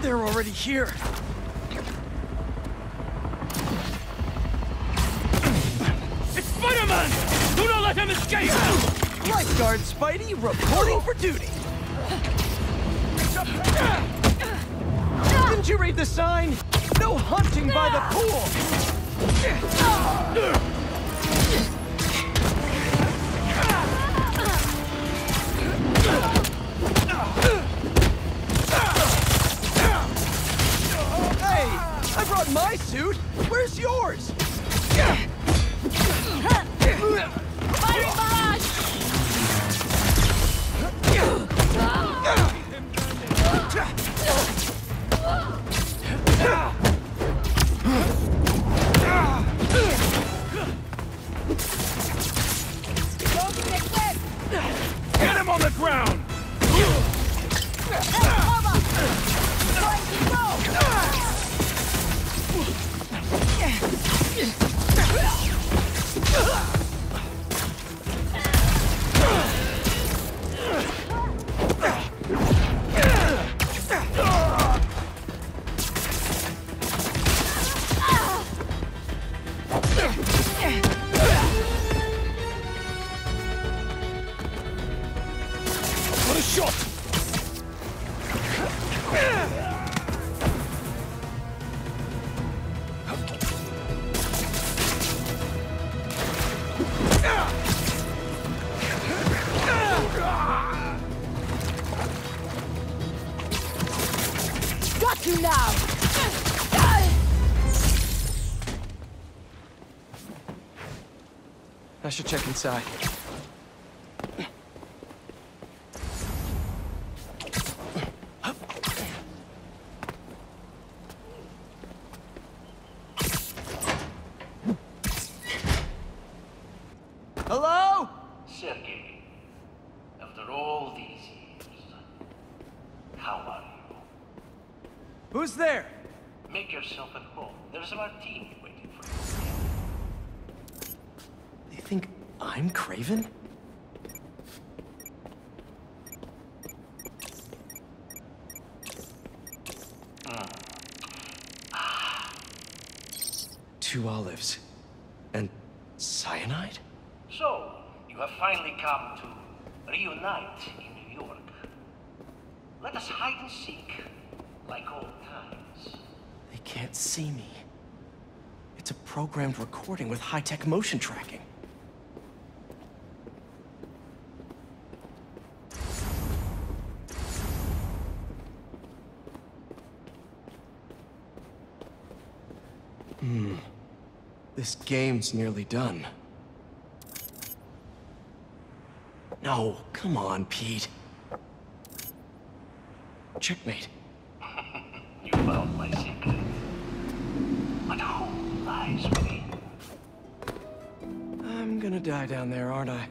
They're already here. It's Spider-Man! Do not let him escape! Lifeguard Spidey reporting for duty. Didn't you read the sign? No hunting by the pool! You now! I should check inside. Hello? Sergei, after all these years, how are you? Who's there? Make yourself at home. There's a martini waiting for you. They think I'm Kraven? Hmm. Two olives. And cyanide? So, you have finally come to reunite in New York. Let us hide and seek, like old times. They can't see me. It's a programmed recording with high-tech motion tracking. Hmm. This game's nearly done. No, come on, Pete. Checkmate. You found my secret. But who lies within? I'm gonna die down there, aren't I?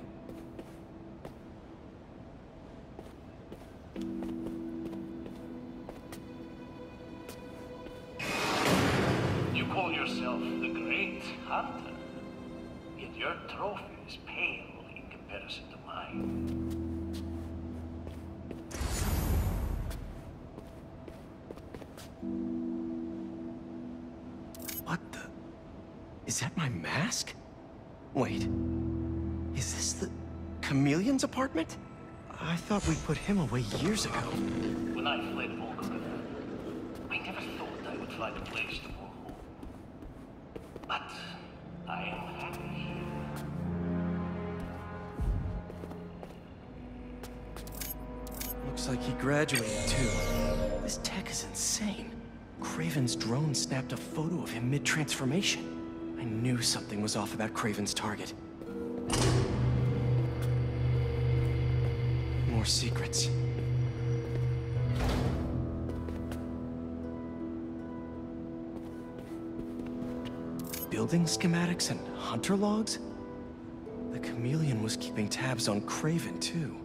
You call yourself the Great Hunter. Yet your trophy is pale in comparison to mine. Is that my mask? Wait. Is this the chameleon's apartment? I thought we put him away years ago. When I fled Volgograd, I never thought I would find a place to call home. But I am happy here. Looks like he graduated too. This tech is insane. Kraven's drone snapped a photo of him mid-transformation. I knew something was off about Kraven's target. More secrets. Building schematics and hunter logs? The chameleon was keeping tabs on Kraven, too.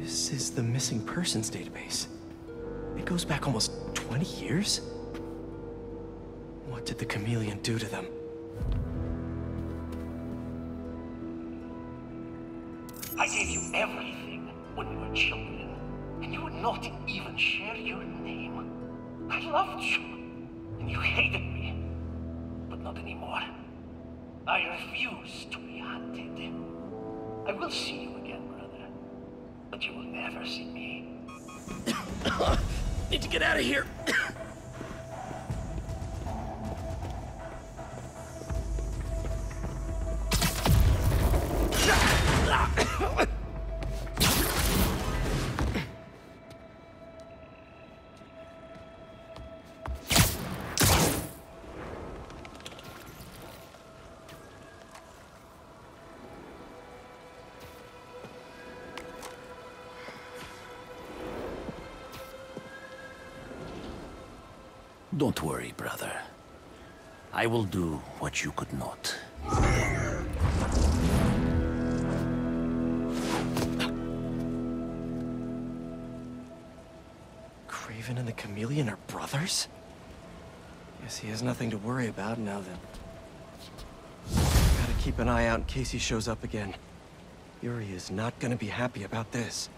This is the missing persons database. It goes back almost 20 years? What did the chameleon do to them? I gave you everything when we were children, and you would not even share your name. I loved you, and you hated me. But not anymore. I refuse to be hunted. I will see you again, brother. But you will never see me. Need to get out of here. Don't worry, brother. I will do what you could not. Kraven and the Chameleon are brothers? Guess he has nothing to worry about now then. Gotta keep an eye out in case he shows up again. Yuri is not gonna be happy about this.